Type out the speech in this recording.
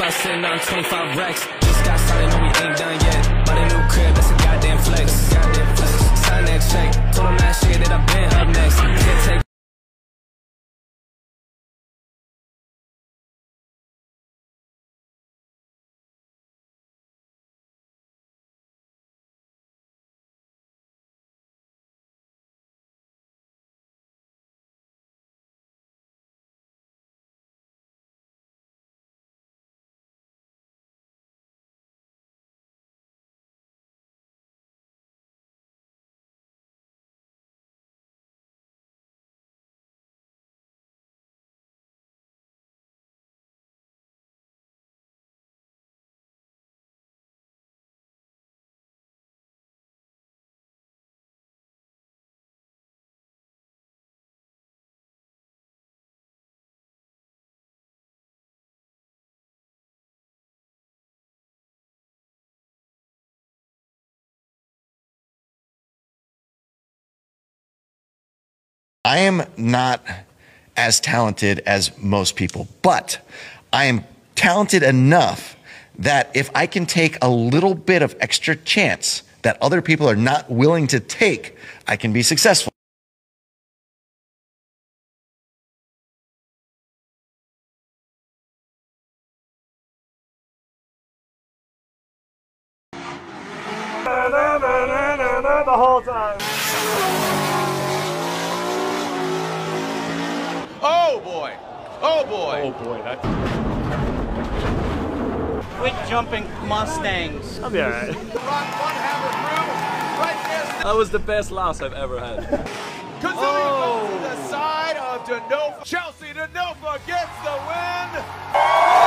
I on 25 racks, just got started. I am not as talented as most people, but I am talented enough that if I can take a little bit of extra chance that other people are not willing to take, I can be successful. the whole time. Oh boy! Oh boy! Oh boy, that. Quick jumping Mustangs. I'll be alright. That was the best loss I've ever had. Kazuya goes to oh. the side of Denofa. Chelsea Denofa gets the win.